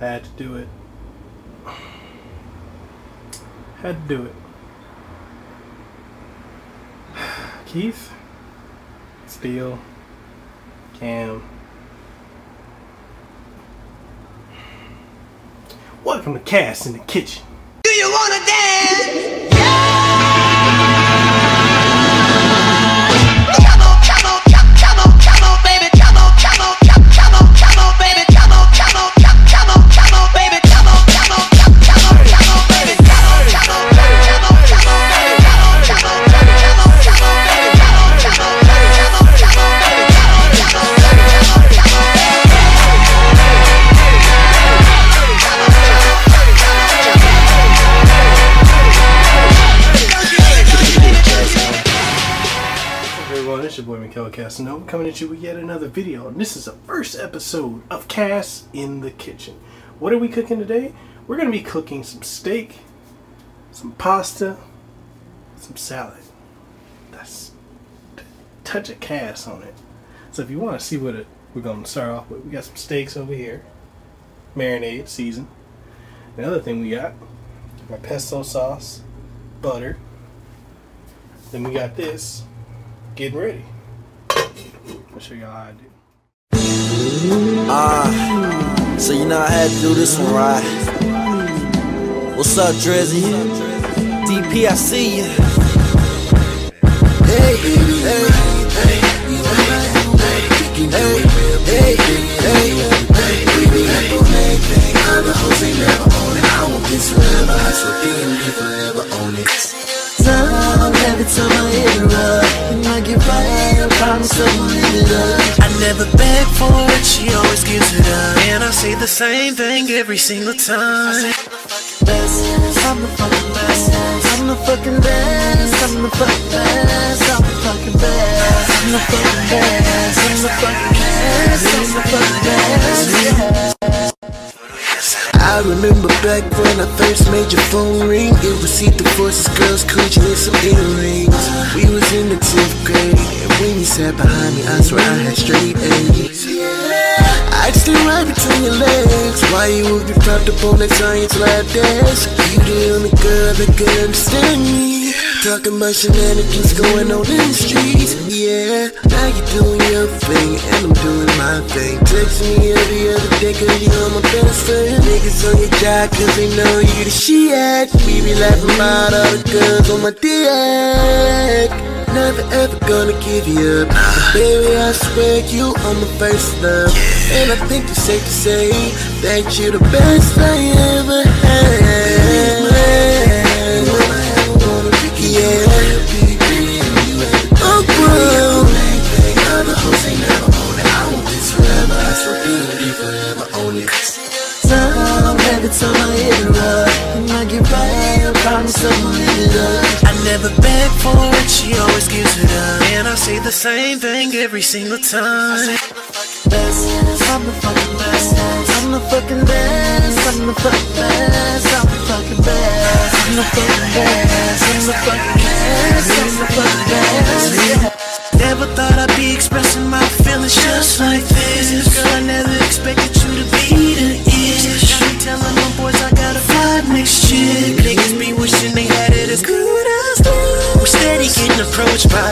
Had to do it. Had to do it. Keith, Steele, Cam. Welcome to Kas in the Kitchen. Boy Mekel Kasanova coming at you with yet another video. And this is the first episode of Kas in the Kitchen. What are we cooking today? We're going to be cooking some steak, some pasta, some salad. That's a touch of Kas on it. So if you want to see what it, we're going to start off with, we got some steaks over here, marinade, season. The other thing we got, my pesto sauce, butter. Then we got this, getting ready. I'll show y'all how I do. Ah, so you know I had to do this one right. What's up, Drizzy? DP, I see you. Hey, hey, hey, hey, hey, hey, hey. Every time I hit her up And I get right, I promise I won't never for it, she always gives it up. And I say the same thing every single time. Best, I'm the fucking best I'm the fucking best I'm the fucking best I'm the fucking best I'm the fucking best I'm the fucking best remember back when I first made your phone ring. It was see the voices, girls, coochie, and some earrings. We was in the 10th grade, and when you sat behind me, I swear I had straight A's. I'd stay right between your legs While you would your propped up on that science lab desk You the only girl that could understand me Talking about shenanigans going on in the streets Yeah, now you're doing your thing and I'm doing my thing Text me every other day cause you're my best friend Niggas on your job cause they know you the shit. We be laughing about all the girls on my dick. Never ever gonna give you up. Ah. Baby, I swear you are my first love And I think it's safe to say That you're the best I ever had I never beg for it, she always gives it up. And I say the same thing every single time. I'm the fucking best. I'm the fucking best. I'm the fucking best. Getting approached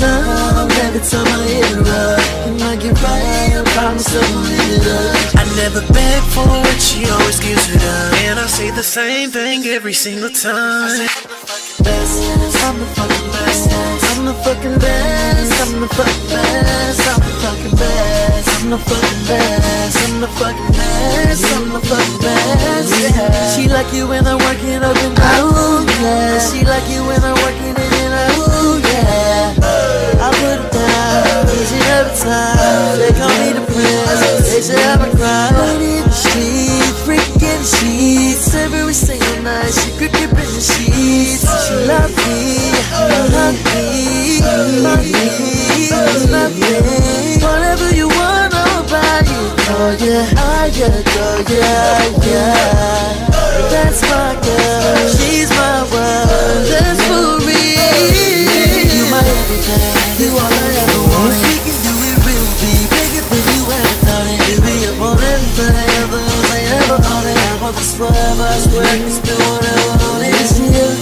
Every time I hit her And I get right, I promise I won't leave I never beg for it, she always gives it up. And I say the same thing every single time. I'm the fucking best. I'm the fucking bed sheets. Every single night she could keep in the sheets. She loved me, loved me, loved me, loved me. Whatever you want, nobody call oh, yeah. I adore ya, yeah, yeah. That's my girl, she's my world, that's for me. You my everything, you are my everything. I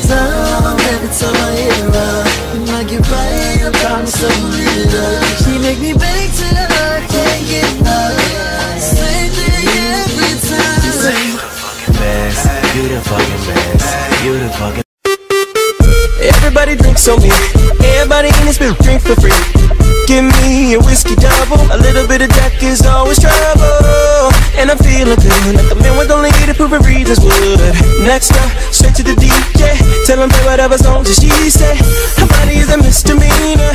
time, every time I. And I get right, make me beg till I can't get enough. Same thing every time. You the fucking. You the fucking. Everybody drinks on me. Everybody in this bitch drink for free. Give me a whiskey double. A little bit of Jack is always trouble and I'm feeling good. Like the man with only eight approving reasons good. Next up, straight to the DJ. Tell him play whatever on till she say. Her body is a misdemeanor.